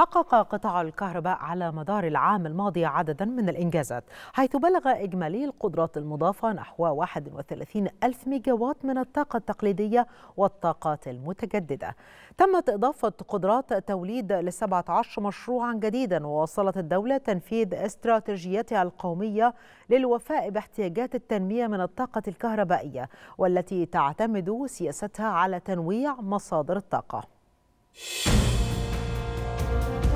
حقق قطاع الكهرباء على مدار العام الماضي عددا من الإنجازات حيث بلغ إجمالي القدرات المضافة نحو 31 ألف ميجاوات من الطاقة التقليدية والطاقات المتجددة. تمت إضافة قدرات توليد ل 17 مشروعا جديدا وواصلت الدولة تنفيذ استراتيجيتها القومية للوفاء باحتياجات التنمية من الطاقة الكهربائية والتي تعتمد سياستها على تنويع مصادر الطاقة. Thank you.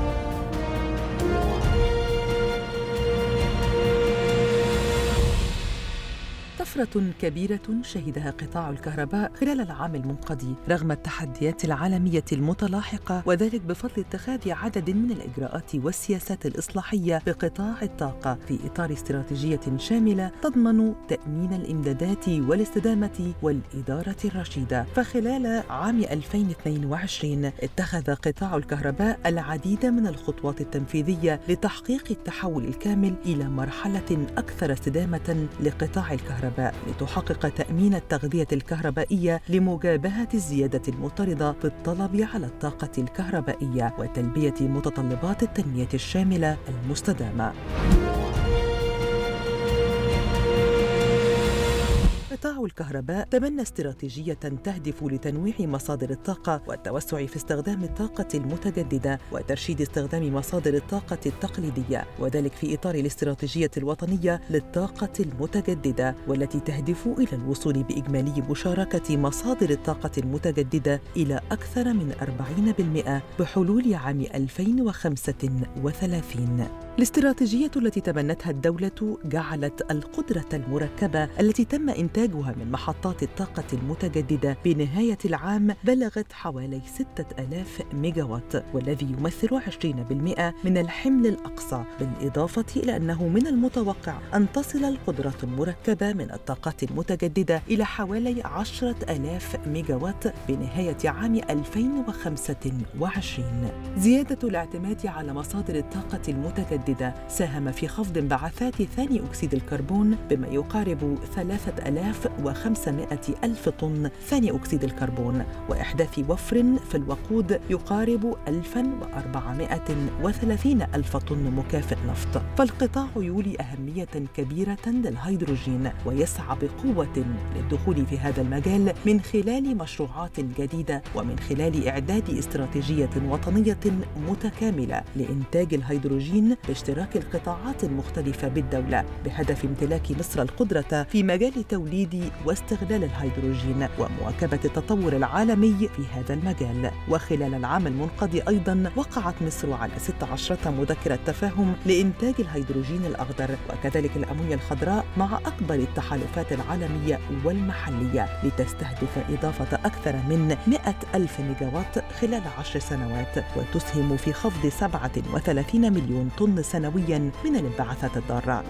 طفرة كبيرة شهدها قطاع الكهرباء خلال العام المنقضي رغم التحديات العالمية المتلاحقة وذلك بفضل اتخاذ عدد من الإجراءات والسياسات الإصلاحية بقطاع الطاقة في إطار استراتيجية شاملة تضمن تأمين الإمدادات والاستدامة والإدارة الرشيدة. فخلال عام 2022 اتخذ قطاع الكهرباء العديد من الخطوات التنفيذية لتحقيق التحول الكامل إلى مرحلة أكثر استدامة لقطاع الكهرباء. الكهرباء لتحقق تأمين التغذية الكهربائية لمجابهة الزيادة المضطردة في الطلب على الطاقة الكهربائية وتلبية متطلبات التنمية الشاملة المستدامة. الكهرباء تبنى استراتيجية تهدف لتنويع مصادر الطاقة والتوسع في استخدام الطاقة المتجددة وترشيد استخدام مصادر الطاقة التقليدية وذلك في إطار الاستراتيجية الوطنية للطاقة المتجددة والتي تهدف إلى الوصول بإجمالي مشاركة مصادر الطاقة المتجددة إلى أكثر من 40% بحلول عام 2035 الاستراتيجية التي تبنتها الدولة جعلت القدرة المركبة التي تم إنتاجها من محطات الطاقة المتجددة بنهاية العام بلغت حوالي 6000 ميجاوات والذي يمثل 20% من الحمل الأقصى بالإضافة إلى أنه من المتوقع أن تصل القدرات المركبة من الطاقات المتجددة إلى حوالي 10000 ميجاوات بنهاية عام 2025 زيادة الاعتماد على مصادر الطاقة المتجددة المتجددة ساهم في خفض انبعاثات ثاني أكسيد الكربون بما يقارب 3500 ألف طن ثاني أكسيد الكربون وإحداث وفر في الوقود يقارب 1430 ألف طن مكافئ نفط. فالقطاع يولي أهمية كبيرة للهيدروجين ويسعى بقوة للدخول في هذا المجال من خلال مشروعات جديدة ومن خلال إعداد استراتيجية وطنية متكاملة لإنتاج الهيدروجين باشتراك القطاعات المختلفة بالدولة بهدف امتلاك مصر القدرة في مجال توليد واستغلال الهيدروجين ومواكبة التطور العالمي في هذا المجال. وخلال العام المنقضي أيضا وقعت مصر على 16 مذكرة تفاهم لإنتاج الهيدروجين الأخضر وكذلك الأمونيا الخضراء مع أكبر التحالفات العالمية والمحلية لتستهدف إضافة أكثر من 100 ألف ميجاوات خلال عشر سنوات وتسهم في خفض 37 مليون طن سنويا من الانبعاثات الضارة.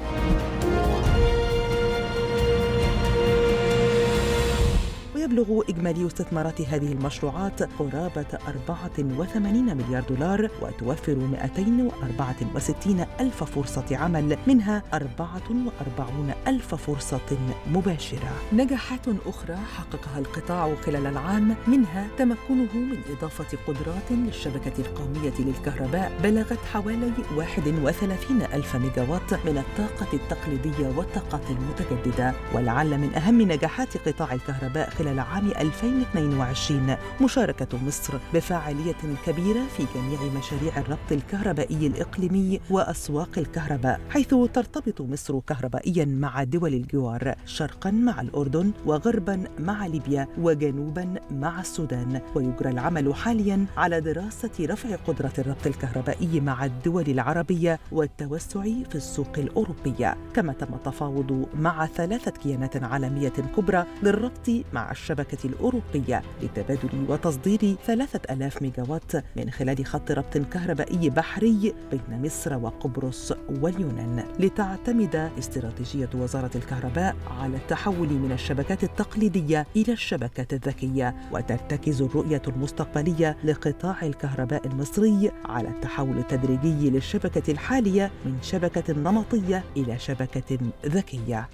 ويبلغ إجمالي استثمارات هذه المشروعات قرابة 84 مليار دولار وتوفر 264 ألف فرصة عمل منها 44 ألف فرصة مباشرة. نجاحات أخرى حققها القطاع خلال العام منها تمكنه من إضافة قدرات للشبكة القومية للكهرباء بلغت حوالي 31 ألف ميجاوات من الطاقة التقليدية والطاقات المتجددة. ولعل من أهم نجاحات قطاع الكهرباء خلال عام 2022 مشاركة مصر بفاعلية كبيرة في جميع مشاريع الربط الكهربائي الإقليمي وأسواق الكهرباء حيث ترتبط مصر كهربائيا مع دول الجوار شرقا مع الأردن وغربا مع ليبيا وجنوبا مع السودان. ويجرى العمل حاليا على دراسة رفع قدرة الربط الكهربائي مع الدول العربية والتوسع في السوق الأوروبية. كما تم التفاوض مع ثلاثة كيانات عالمية كبرى للربط مع الشبكة الأوروبية لتبادل وتصدير 3000 ميجاوات من خلال خط ربط كهربائي بحري بين مصر وقبرص واليونان. لتعتمد استراتيجية وزارة الكهرباء على التحول من الشبكات التقليدية إلى الشبكات الذكية وترتكز الرؤية المستقبلية لقطاع الكهرباء المصري على التحول التدريجي للشبكة الحالية من شبكة نمطية إلى شبكة ذكية.